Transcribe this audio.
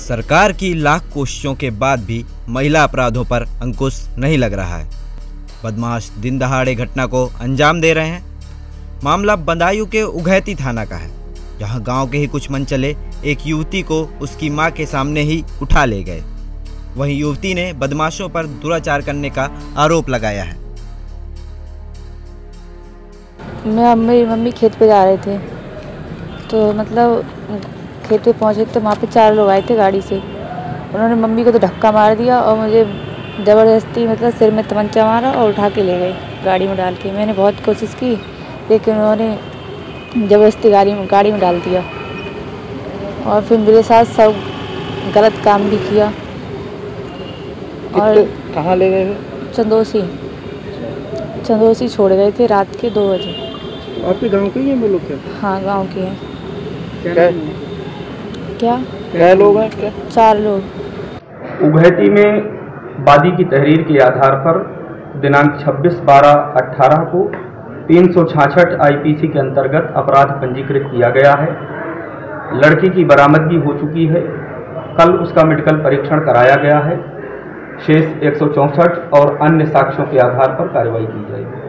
सरकार की लाख कोशिशों के बाद भी महिला अपराधों पर अंकुश नहीं लग रहा है। बदमाश दिन दहाड़े घटना को अंजाम दे रहे हैं। मामला बदायूं के उघैती थाना का है, जहाँ गाँव के ही कुछ मन चले एक युवती को उसकी माँ के सामने ही उठा ले गए। वहीं युवती ने बदमाशों पर दुराचार करने का आरोप लगाया है। मैं मेरी मम्मी खेत पे जा रहे थे तो मतलब खेत पे पहुँचे तो वहाँ पे चार लोग आए थे गाड़ी से। उन्होंने मम्मी को तो धक्का मार दिया और मुझे ज़बरदस्ती मतलब सिर में तमंचा मारा और उठा के ले गए गाड़ी में डाल के। मैंने बहुत कोशिश की लेकिन उन्होंने ज़बरदस्ती गाड़ी में गाड़ी में डाल दिया। और फिर मेरे साथ सब गलत काम भी किया। और कहाँ ले गए चंदोसी। चंदोसी छोड़ गए थे रात के दो बजे। आपके गाँव के ही हैं वो लोग क्या? हाँ गाँव के हैं। क्या क्या? क्या लोग हैं क्या? चार लोग। उघैती में वादी की तहरीर के आधार पर दिनांक 26 बारह 18 को तीन सौ आईपीसी के अंतर्गत अपराध पंजीकृत किया गया है। लड़की की बरामदगी हो चुकी है। कल उसका मेडिकल परीक्षण कराया गया है। शेष एक सौ चौंसठ और अन्य साक्ष्यों के आधार पर कार्रवाई की जाएगी।